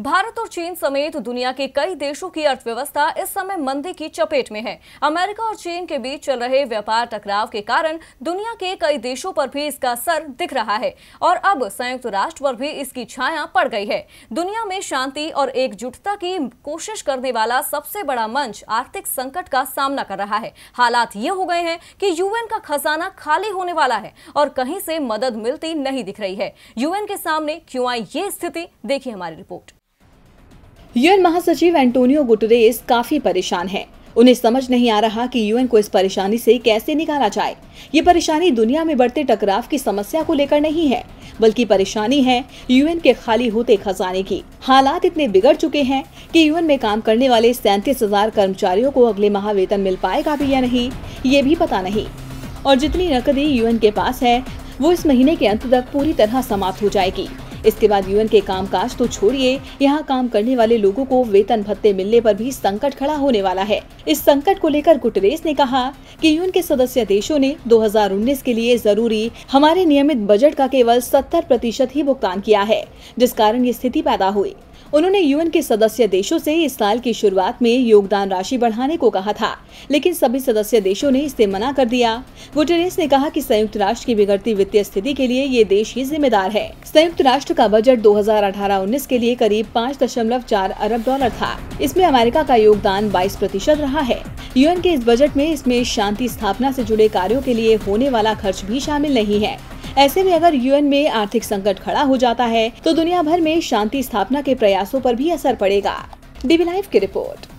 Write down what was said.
भारत और चीन समेत दुनिया के कई देशों की अर्थव्यवस्था इस समय मंदी की चपेट में है। अमेरिका और चीन के बीच चल रहे व्यापार टकराव के कारण दुनिया के कई देशों पर भी इसका असर दिख रहा है और अब संयुक्त राष्ट्र पर भी इसकी छाया पड़ गई है। दुनिया में शांति और एकजुटता की कोशिश करने वाला सबसे बड़ा मंच आर्थिक संकट का सामना कर रहा है। हालात ये हो गए हैं कि यूएन का खजाना खाली होने वाला है और कहीं से मदद मिलती नहीं दिख रही है। यूएन के सामने क्यों आई ये स्थिति? देखिए हमारी रिपोर्ट। यूएन महासचिव एंटोनियो गुटरेस काफ़ी परेशान हैं। उन्हें समझ नहीं आ रहा कि यूएन को इस परेशानी से कैसे निकाला जाए। ये परेशानी दुनिया में बढ़ते टकराव की समस्या को लेकर नहीं है, बल्कि परेशानी है यूएन के खाली होते खजाने की। हालात इतने बिगड़ चुके हैं कि यूएन में काम करने वाले सैंतीस हज़ार कर्मचारियों को अगले माह वेतन मिल पाएगा भी या नहीं, ये भी पता नहीं। और जितनी नकदी यूएन के पास है, वो इस महीने के अंत तक पूरी तरह समाप्त हो जाएगी। इसके बाद यूएन के कामकाज तो छोड़िए। यहाँ काम करने वाले लोगों को वेतन भत्ते मिलने पर भी संकट खड़ा होने वाला है। इस संकट को लेकर गुटरेस ने कहा कि यूएन के सदस्य देशों ने 2019 के लिए ज़रूरी हमारे नियमित बजट का केवल 70 प्रतिशत ही भुगतान किया है, जिस कारण ये स्थिति पैदा हुई। उन्होंने यूएन के सदस्य देशों से इस साल की शुरुआत में योगदान राशि बढ़ाने को कहा था, लेकिन सभी सदस्य देशों ने इससे मना कर दिया। गुटेरेस ने कहा कि संयुक्त राष्ट्र की बिगड़ती वित्तीय स्थिति के लिए ये देश ही जिम्मेदार है। संयुक्त राष्ट्र का बजट 2018-19 के लिए करीब पाँच दशमलव चार अरब डॉलर था। इसमें अमेरिका का योगदान बाईस प्रतिशत रहा है। यूएन के इस बजट में इसमें शांति स्थापना से जुड़े कार्यों के लिए होने वाला खर्च भी शामिल नहीं है। ऐसे में अगर यूएन में आर्थिक संकट खड़ा हो जाता है तो दुनिया भर में शांति स्थापना के प्रयासों पर भी असर पड़ेगा। डीबी लाइव की रिपोर्ट।